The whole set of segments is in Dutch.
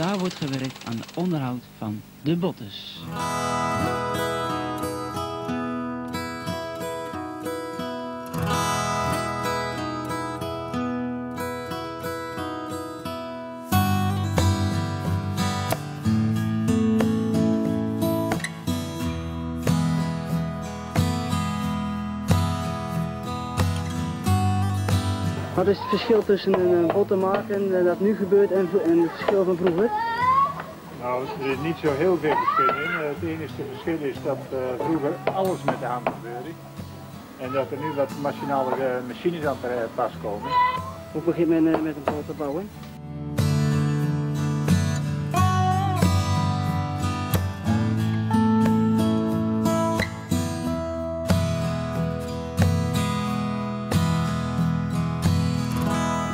Daar wordt gewerkt aan het onderhoud van de bottes. Wat is het verschil tussen een eh, botten maken en eh, dat nu gebeurt en, en het verschil van vroeger? Nou, er is niet zo heel veel verschil in. Eh, Het enige verschil is dat vroeger alles met de hand gebeurde. En dat er nu wat machinale machines aan te pas komen. Hoe begint men met een boot te bouwen?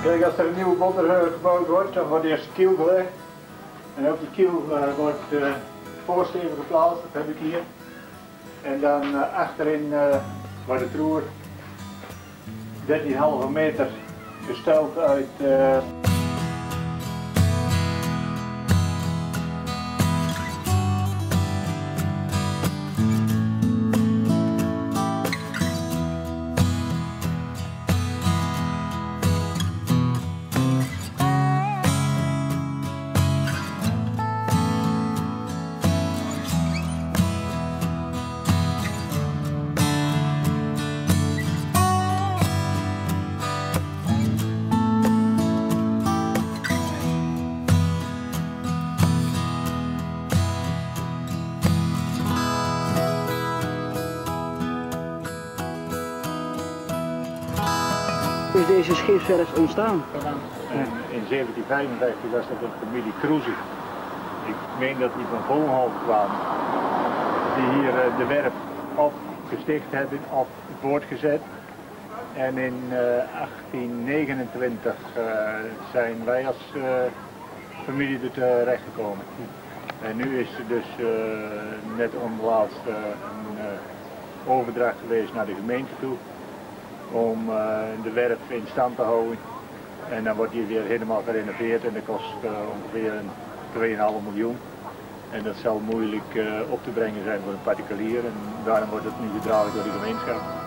Als er een nieuwe botter eh, gebouwd wordt, dan wordt eerst de kiel gelegd. En op die kiel eh, wordt uh, voorsteven geplaatst, dat heb ik hier. En dan eh, achterin eh, wordt het roer 13,5 meter gesteld uit is deze scheepswerf ontstaan? En in 1755 was dat een familie Kroeze. Ik meen dat die van Vollenhoven kwamen. Die hier eh, de werf of gesticht hebben of voortgezet. En in eh, 1829 eh, zijn wij als eh, familie er terecht gekomen. En nu is er dus eh, net eh, een eh, overdracht geweest naar de gemeente toe om eh, de werf in stand te houden. En dan wordt die weer helemaal gerenoveerd en dat kost eh, ongeveer een 2,5 miljoen. En dat zal moeilijk eh, op te brengen zijn voor een particulier en daarom wordt het nu gedragen door de gemeenschap.